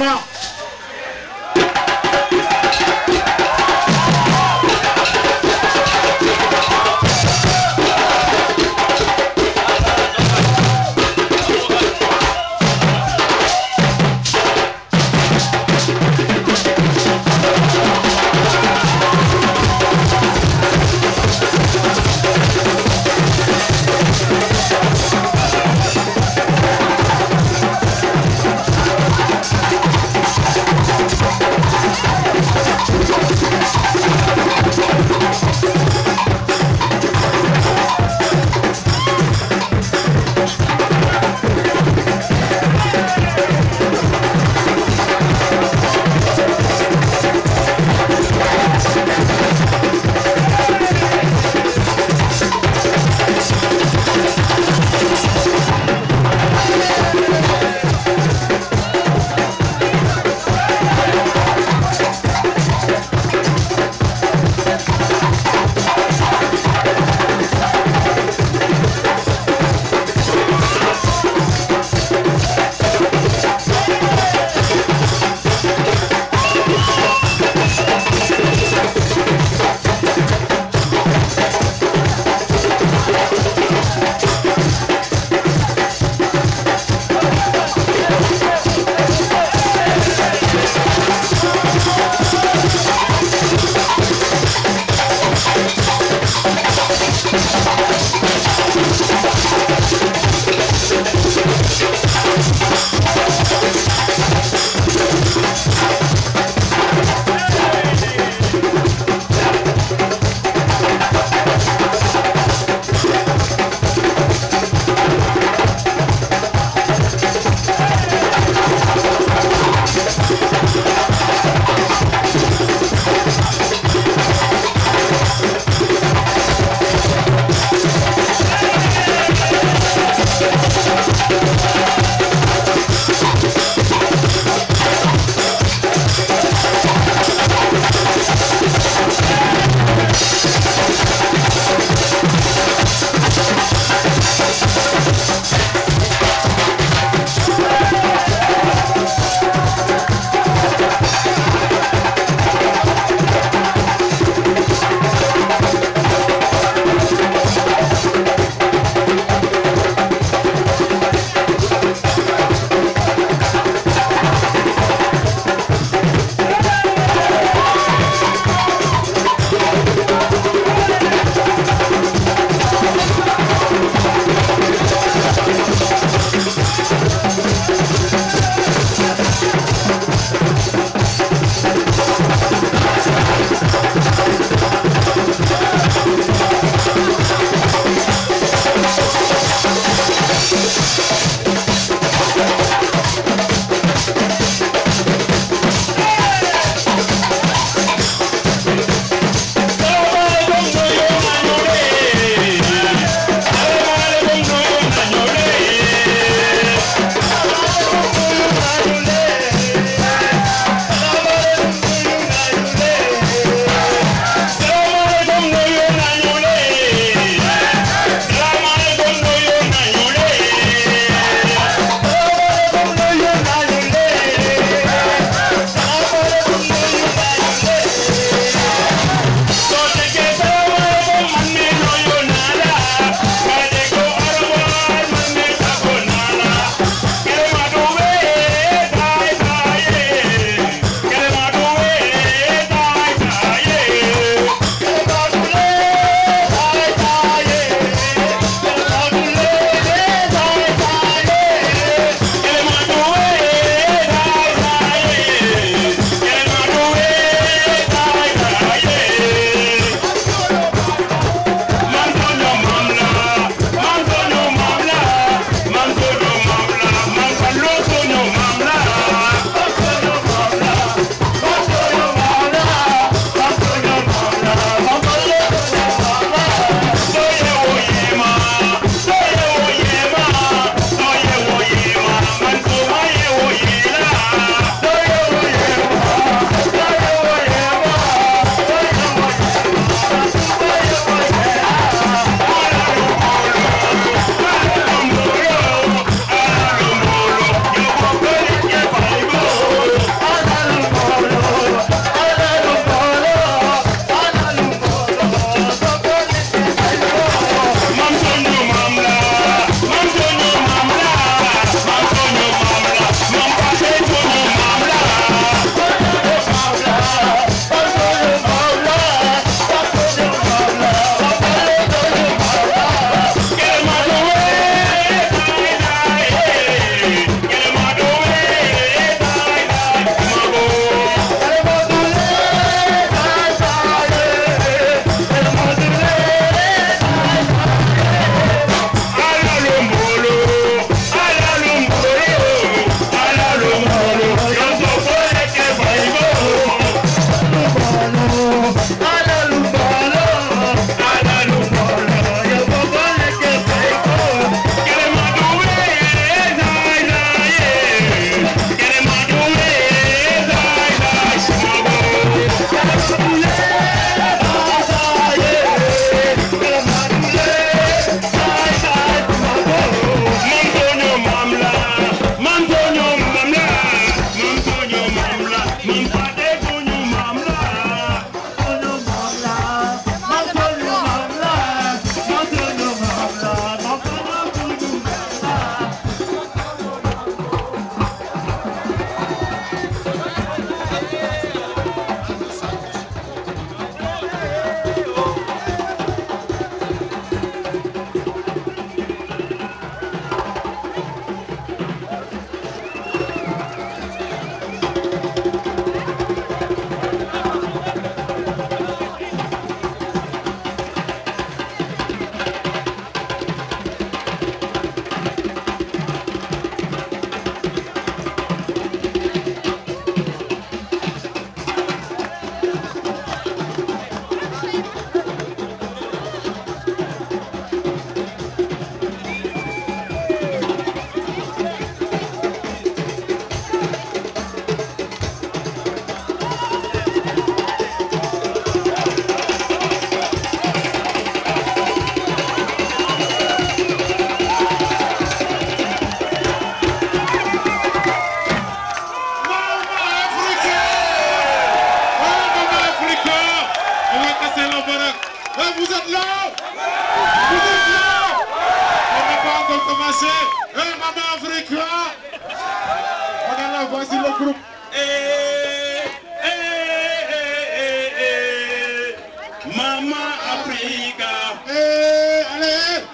out.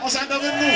Osanda tá Wimnu.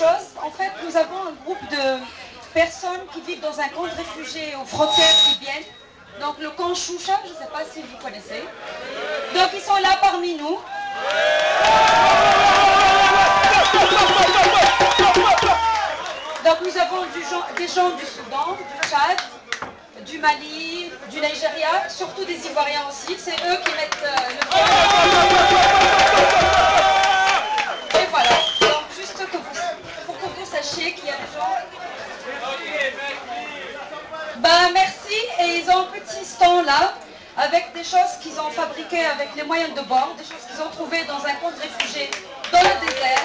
En fait, nous avons un groupe de personnes qui vivent dans un camp de réfugiés aux frontières libyennes. Donc le camp Choucha, je ne sais pas si vous connaissez. Donc ils sont là parmi nous. Donc nous avons des gens du Soudan, du Tchad, du Mali, du Nigeria, surtout des Ivoiriens aussi. C'est eux qui mettent euh, le avec des choses qu'ils ont fabriquées avec les moyens de bord, des choses qu'ils ont trouvées dans un camp de réfugiés dans le désert.